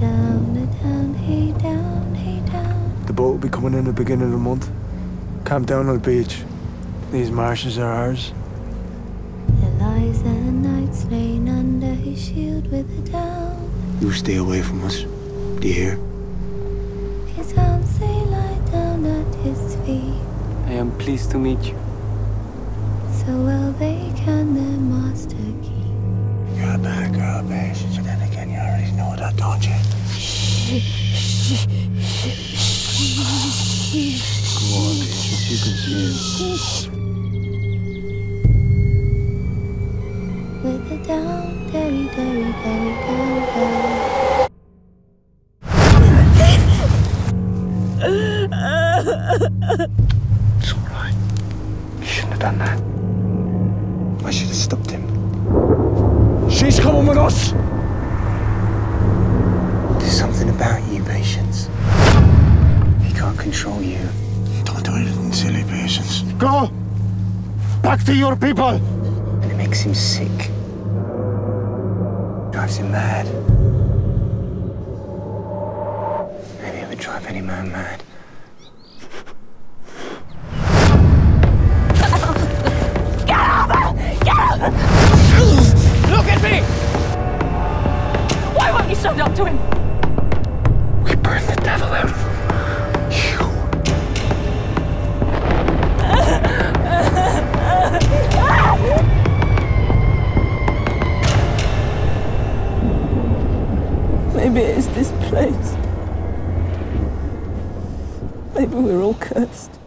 Down, a down, hey down, hey down. The boat will be coming in the beginning of the month. Camp down on the beach. These marshes are ours. Eliza Knight's slain under his shield with a down. You stay away from us. Do you hear? His arms they lie down at his feet. I am pleased to meet you. So well they can their master keep. You're a bad girl, patience. With a down, derry, derry, down, down. It's all right. You shouldn't have done that. I should have stopped him. She's coming with us! There's something about you, Patience. He can't control you. Don't do anything silly, Patience. Go! Back to your people! And it makes him sick. Drives him mad. Maybe it would drive any man mad. Get out! Look at me! Why won't you stand up to him? Maybe it is this place. Maybe we're all cursed.